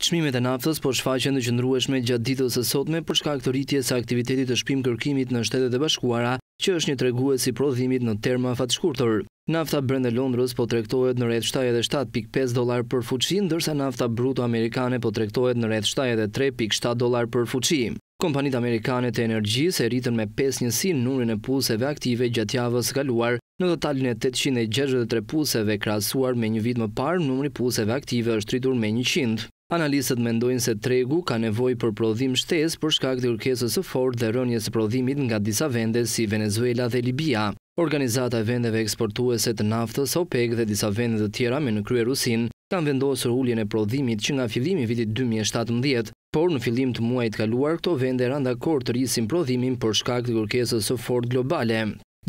Çmimet e naftës po shfaqen të qëndrueshme gjatë ditës së sotme për shkak të rritjes së aktivitetit të shpim-kërkimit në Shtetet e Bashkuara, që është një tregues i prodhimit në term afatshkurtër. Nafta Brent e Londrës po tregtohet në rreth shtatëdhjetë e shtatë pikë pesë dollarë për fuçi, ndërsa nafta bruto amerikane po tregtohet në rreth shtatëdhjetë e tre pikë shtatë dollarë për fuçi. Kompanitë amerikane të energjisë e rritën me pesë njësi numrin e puseve aktive gjatë javës së kaluar, në totalin e tetëqind e gjashtëdhjetë e tre puseve, krahasuar me një vit më parë numri i puseve aktive është rritur me njëqind. Analistët mendojnë se tregu ka nevojë për prodhim shtesë për shkak të kërkesës së fortë dhe rënies së prodhimit nga disa vende si Venezuela dhe Libia, Organizata e Vendeve Eksportuese të Naftës, OPEC dhe disa vende të tjera me në krye Rusinë, kanë vendosur uljen e prodhimit që nga fillimi i vitit dy mijë e shtatëmbëdhjetë. Por në fillim të muajit të kaluar këto vende ranë dakord të rrisin prodhimin për shkak të kërkesës së fortë globale.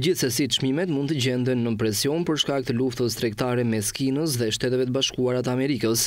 Gjithsesi çmimet mund të gjenden nën presion për shkak të luftës tregtare mes Kinës dhe Shteteve të Bashkuara të Amerikës.